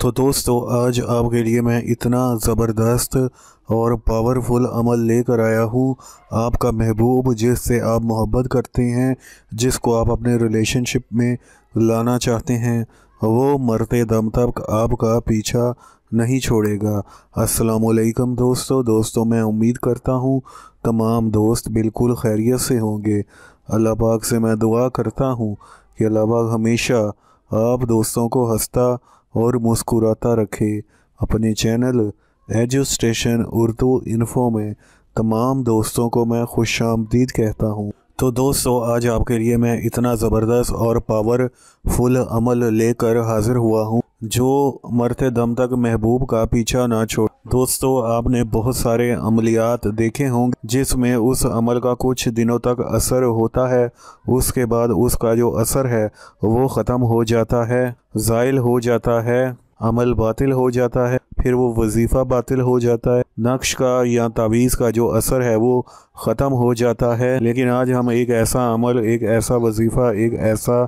तो दोस्तों, आज आपके लिए मैं इतना ज़बरदस्त और पावरफुल अमल लेकर आया हूँ आपका महबूब, जिससे आप मोहब्बत करते हैं, जिसको आप अपने रिलेशनशिप में लाना चाहते हैं, वो मरते दम तक आपका पीछा नहीं छोड़ेगा। अस्सलाम वालेकुम दोस्तों। दोस्तों, मैं उम्मीद करता हूँ तमाम दोस्त बिल्कुल खैरियत से होंगे। अल्लाह पाक से मैं दुआ करता हूँ कि अल्लाह पाक हमेशा आप दोस्तों को हंसता और मुस्कुराता रखे। अपने चैनल एजुस्टेशन उर्दू इन्फो में तमाम दोस्तों को मैं खुश आमदीद कहता हूँ। तो दोस्तों, आज आपके लिए मैं इतना ज़बरदस्त और पावरफुल अमल लेकर हाज़िर हुआ हूँ। जो मरते दम तक महबूब का पीछा ना छोड़। दोस्तों, आपने बहुत सारे अमलियात देखे होंगे, जिसमें उस अमल का कुछ दिनों तक असर होता है। उसके बाद उसका जो असर है, वो ख़त्म हो जाता है ज़ाइल हो जाता है, अमल बातिल हो जाता है, फिर वो वजीफ़ा बातिल हो जाता है। नक्श का या तावीज़ का जो असर है, वो ख़त्म हो जाता है। लेकिन आज हम एक ऐसा अमल, एक ऐसा वजीफ़ा, एक ऐसा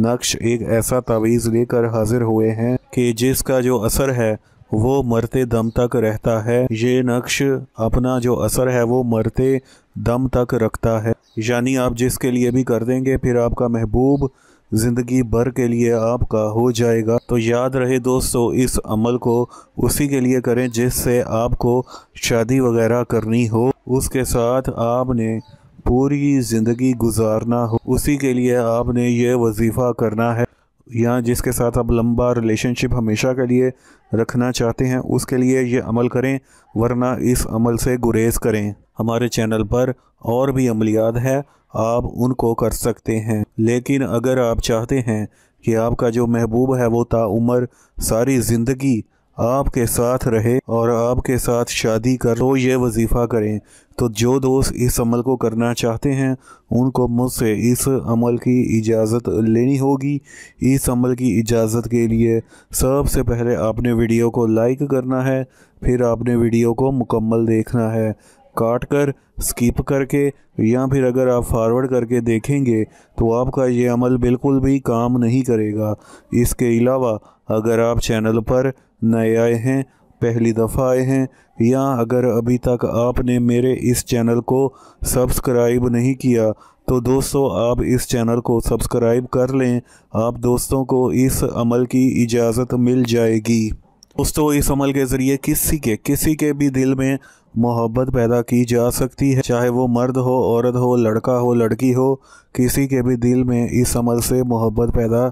नक्श एक ऐसा तावीज़ लेकर हाजिर हुए हैं कि जिसका जो असर है, वो मरते दम तक रहता है। ये नक्श अपना जो असर है, वो मरते दम तक रखता है। यानी आप जिसके लिए भी कर देंगे, फिर आपका महबूब ज़िंदगी भर के लिए आपका हो जाएगा। तो याद रहे दोस्तों, इस अमल को उसी के लिए करें जिससे आपको शादी वगैरह करनी हो। उसके साथ आपने पूरी ज़िंदगी गुजारना हो, उसी के लिए आपने ये वजीफ़ा करना है। या जिसके साथ आप लंबा रिलेशनशिप हमेशा के लिए रखना चाहते हैं, उसके लिए ये अमल करें, वरना इस अमल से गुरेज करें। हमारे चैनल पर और भी अमलियात है, आप उनको कर सकते हैं। लेकिन अगर आप चाहते हैं कि आपका जो महबूब है, वो ताउम्र सारी ज़िंदगी आपके साथ रहे और आपके साथ शादी कर तो ये वजीफ़ा करें। तो जो दोस्त इस अमल को करना चाहते हैं, उनको मुझसे इस अमल की इजाज़त लेनी होगी। इस अमल की इजाज़त के लिए सबसे पहले आपने वीडियो को लाइक करना है, फिर आपने वीडियो को मुकम्मल देखना है। काट कर स्किप करके, या फिर अगर आप फॉरवर्ड करके देखेंगे तो आपका ये अमल बिल्कुल भी काम नहीं करेगा। इसके अलावा, अगर आप चैनल पर नए आए हैं, पहली दफ़ा आए हैं। या अगर अभी तक आपने मेरे इस चैनल को सब्सक्राइब नहीं किया तो दोस्तों आप इस चैनल को सब्सक्राइब कर लें। आप दोस्तों को इस अमल की इजाज़त मिल जाएगी। दोस्तों, इस अमल के ज़रिए किसी के किसी के भी दिल में मोहब्बत पैदा की जा सकती है। चाहे वो मर्द हो, औरत हो, लड़का हो, लड़की हो, किसी के भी दिल में इस अमल से मोहब्बत पैदा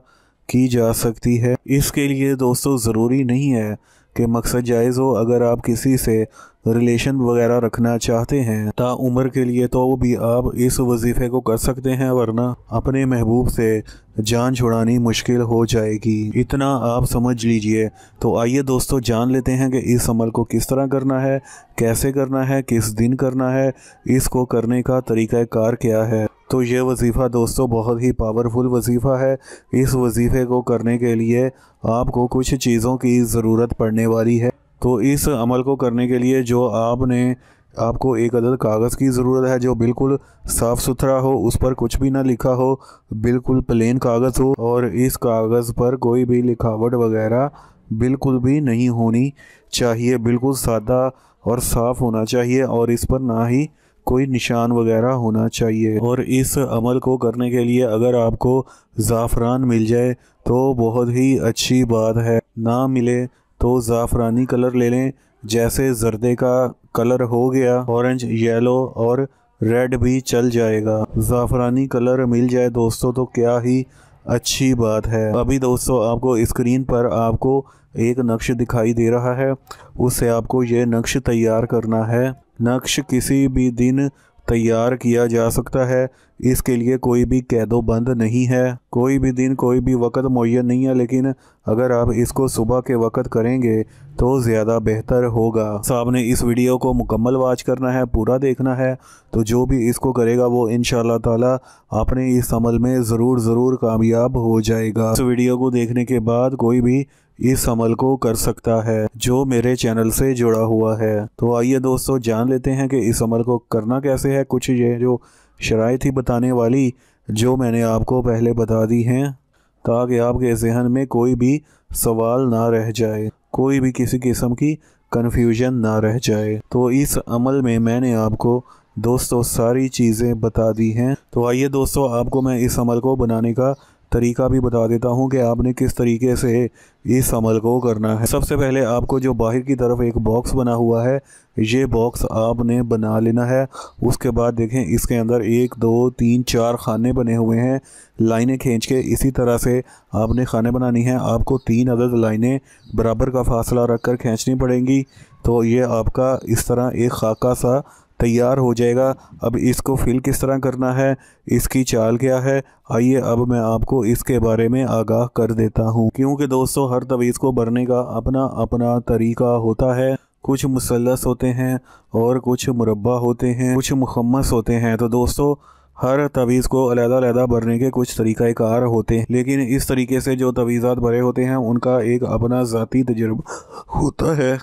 की जा सकती है। इसके लिए दोस्तों ज़रूरी नहीं है कि मकसद जायज़ हो। अगर आप किसी से रिलेशन वगैरह रखना चाहते हैं, ता उम्र के लिए तो भी आप इस वजीफ़े को कर सकते हैं, वरना अपने महबूब से जान छुड़ानी मुश्किल हो जाएगी। इतना आप समझ लीजिए। तो आइए दोस्तों जान लेते हैं कि इस अमल को किस तरह करना है, कैसे करना है, किस दिन करना है, इसको करने का तरीक़ा कार क्या है। तो ये वजीफ़ा दोस्तों बहुत ही पावरफुल वजीफ़ा है। इस वजीफ़े को करने के लिए आपको कुछ चीज़ों की ज़रूरत पड़ने वाली है। तो इस अमल को करने के लिए जो आपने, आपको एक अदद कागज़ की ज़रूरत है, जो बिल्कुल साफ़ सुथरा हो, उस पर कुछ भी ना लिखा हो, बिल्कुल प्लेन कागज़ हो, और इस कागज़ पर कोई भी लिखावट वगैरह बिल्कुल भी नहीं होनी चाहिए। बिल्कुल सादा और साफ़ होना चाहिए, और इस पर ना ही कोई निशान वगैरह होना चाहिए। और इस अमल को करने के लिए अगर आपको ज़ाफ़रान मिल जाए तो बहुत ही अच्छी बात है। ना मिले तो ज़ाफ़रानी कलर ले लें, जैसे जर्दे का कलर हो गया, ऑरेंज, येलो और रेड भी चल जाएगा। ज़ाफ़रानी कलर मिल जाए दोस्तों तो क्या ही अच्छी बात है। अभी दोस्तों, आपको स्क्रीन पर आपको एक नक्श दिखाई दे रहा है, उससे आपको ये नक्श तैयार करना है। नक्श किसी भी दिन तैयार किया जा सकता है। इसके लिए कोई भी कैदो बंद नहीं है। कोई भी दिन, कोई भी वक्त मुहैया नहीं है, लेकिन अगर आप इसको सुबह के वक्त करेंगे तो ज़्यादा बेहतर होगा। साहब ने इस वीडियो को मुकम्मल वाच करना है, पूरा देखना है। तो जो भी इसको करेगा वो इन ताला अपने इस अमल में ज़रूर ज़रूर कामयाब हो जाएगा। इस वीडियो को देखने के बाद कोई भी इस अमल को कर सकता है, जो मेरे चैनल से जुड़ा हुआ है। तो आइए दोस्तों, जान लेते हैं कि इस अमल को करना कैसे है। कुछ ये जो शराय थी बताने वाली, जो मैंने आपको पहले बता दी हैं, ताकि आपके जहन में कोई भी सवाल ना रह जाए, कोई भी किसी किस्म की कन्फ्यूज़न ना रह जाए। तो इस अमल में मैंने आपको दोस्तों सारी चीज़ें बता दी हैं। तो आइए दोस्तों, आपको मैं इस अमल को बनाने का तरीका भी बता देता हूँ कि आपने किस तरीके से इस अमल को करना है। सबसे पहले आपको जो बाहर की तरफ़ एक बॉक्स बना हुआ है, ये बॉक्स आपने बना लेना है। उसके बाद देखें, इसके अंदर एक, दो, तीन, चार खाने बने हुए हैं। लाइनें खींच के इसी तरह से आपने खाने बनानी है। आपको तीन अदद लाइनें बराबर का फासला रख कर खींचनी पड़ेंगी। तो ये आपका इस तरह एक खाका सा तैयार हो जाएगा। अब इसको फिल किस तरह करना है? इसकी चाल क्या है? आइए अब मैं आपको इसके बारे में आगाह कर देता हूँ। क्योंकि दोस्तों, हर तवीज़ को भरने का अपना अपना तरीका होता है। कुछ मुसलस होते हैं और कुछ मुरबा होते हैं, कुछ मुखम्मस होते हैं। तो दोस्तों, हर तवीज़ को अलहदा भरने के कुछ तरीक़ाकार होते हैं। लेकिन इस तरीके से जो तवीज़ात भरे होते हैं, उनका एक अपना ज़ाती तजर्बा होता है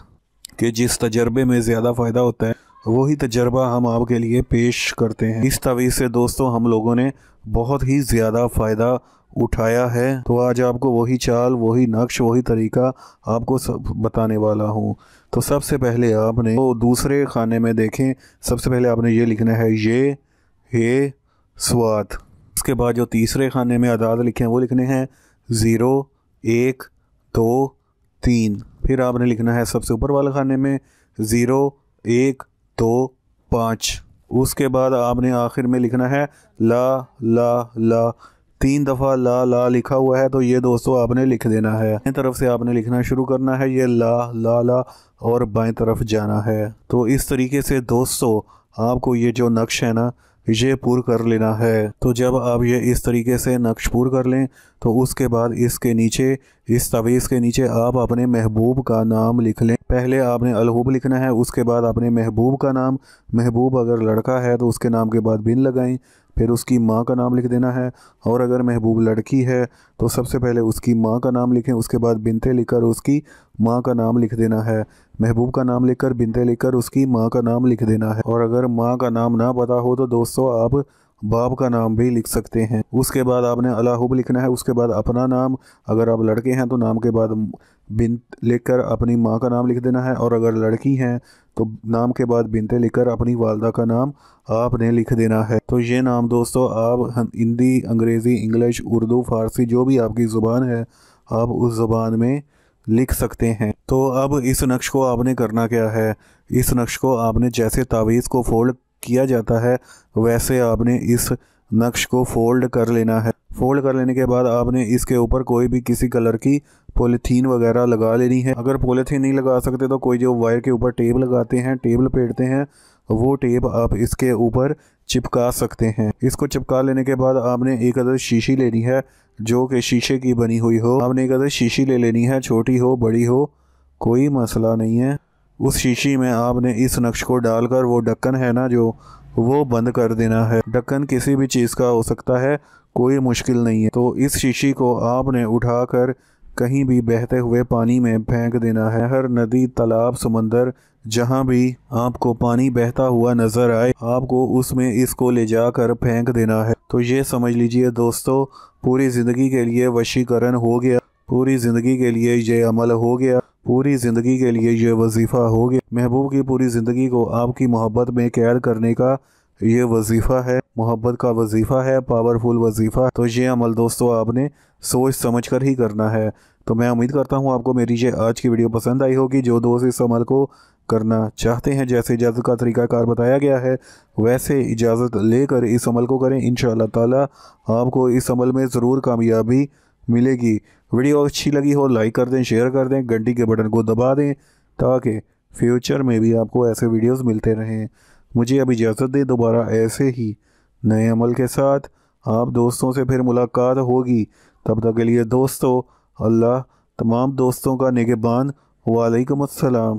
कि जिस तजर्बे में ज़्यादा फ़ायदा होता है। वही तजर्बा हम आपके लिए पेश करते हैं। इस तवीज़ से दोस्तों, हम लोगों ने बहुत ही ज़्यादा फ़ायदा उठाया है। तो आज आपको वही चाल, वही नक्श, वही तरीका आपको सब बताने वाला हूँ। तो सबसे पहले आपने वो दूसरे खाने में देखें। सबसे पहले आपने ये लिखना है, ये हे स्वाद। उसके बाद जो तीसरे खाने में अदाद लिखे हैं वो लिखने हैं, ज़ीरो, एक, दो, तीन। फिर आपने लिखना है, सबसे ऊपर वाले खाने में, ज़ीरो, एक दो, पाँच। उसके बाद आपने आखिर में लिखना है, ला ला ला। तीन दफ़ा ला ला लिखा हुआ है तो ये दोस्तों आपने लिख देना है। बाएँ तरफ़ से आपने लिखना शुरू करना है, ये ला ला ला, और बाएँ तरफ़ जाना है। तो इस तरीके से दोस्तों, आपको ये जो नक्श है ना, ये पूर कर लेना है। तो जब आप ये इस तरीके से नक्श पूर कर लें तो उसके बाद इसके नीचे, इस तवीज़ के नीचे आप अपने महबूब का नाम लिख लें। पहले आपने अलहूब लिखना है, उसके बाद अपने महबूब का नाम। महबूब अगर लड़का है तो उसके नाम के बाद बिन लगाएँ, फिर उसकी माँ का नाम लिख देना है। और अगर महबूब लड़की है तो सबसे पहले उसकी माँ का नाम लिखें, उसके बाद बिनते लिखकर उसकी माँ का नाम लिख देना है। महबूब का नाम लिखकर, बिनते लिखकर उसकी माँ का नाम लिख देना है। और अगर माँ का नाम ना पता हो तो दोस्तों आप बाप का नाम भी लिख सकते हैं। उसके बाद आपने अलाहुब लिखना है। उसके बाद अपना नाम। अगर आप लड़के हैं तो नाम के बाद बिन लिखकर अपनी माँ का नाम लिख देना है। और अगर लड़की हैं तो नाम के बाद बिनते लिखकर अपनी वालदा का नाम आपने लिख देना है। तो ये नाम दोस्तों, आप हिंदी, अंग्रेज़ी, इंग्लिश, उर्दू, फ़ारसी, जो भी आपकी ज़ुबान है, आप उस ज़ुबान में लिख सकते हैं। तो अब इस नक्श को आपने करना क्या है? इस नक्श को आपने जैसे तावीज़ को फोल्ड किया जाता है, वैसे आपने इस नक्श को फोल्ड कर लेना है। फोल्ड कर लेने के बाद आपने इसके ऊपर कोई भी किसी कलर की पॉलीथीन वगैरह लगा लेनी है। अगर पॉलीथीन नहीं लगा सकते तो कोई जो वायर के ऊपर टेप लगाते हैं टेप लपेटते हैं, वो टेप आप इसके ऊपर चिपका सकते हैं। इसको चिपका लेने के बाद आपने एक अदर शीशी लेनी है, जो कि शीशे की बनी हुई हो। आपने एक अदर शीशी ले लेनी है, छोटी हो, बड़ी हो, कोई मसला नहीं है। उस शीशी में आपने इस नक्श को डालकर वो ढक्कन है ना जो वो बंद कर देना है। ढक्कन किसी भी चीज़ का हो सकता है, कोई मुश्किल नहीं है। तो इस शीशी को आपने उठाकर कहीं भी बहते हुए पानी में फेंक देना है। हर नदी, तालाब, समंदर, जहाँ भी आपको पानी बहता हुआ नज़र आए, आपको उसमें इसको ले जाकर फेंक देना है। तो ये समझ लीजिए दोस्तों, पूरी ज़िंदगी के लिए वशीकरण हो गया। पूरी ज़िंदगी के लिए ये अमल हो गया। पूरी ज़िंदगी के लिए यह वजीफ़ा हो गया। महबूब की पूरी ज़िंदगी को आपकी मोहब्बत में कैद करने का ये वजीफ़ा है। मोहब्बत का वजीफ़ा है पावरफुल वजीफ़ा। तो ये अमल दोस्तों, आपने सोच समझ कर ही करना है। तो मैं उम्मीद करता हूँ आपको मेरी ये आज की वीडियो पसंद आई होगी। जो दोस्त इस अमल को करना चाहते हैं, जैसे इजाज़त का तरीक़ाकार बताया गया है, वैसे इजाज़त लेकर इस अमल को करें। इन ताला आपको इस अमल में ज़रूर कामयाबी मिलेगी। वीडियो अच्छी लगी हो, लाइक कर दें, शेयर कर दें, घंटी के बटन को दबा दें, ताकि फ्यूचर में भी आपको ऐसे वीडियोस मिलते रहें। मुझे अब इजाज़त दें, दोबारा ऐसे ही नए अमल के साथ। आप दोस्तों से फिर मुलाकात होगी। तब तक के लिए दोस्तों, अल्लाह तमाम दोस्तों का निगबान वालेकुम अस्सलाम।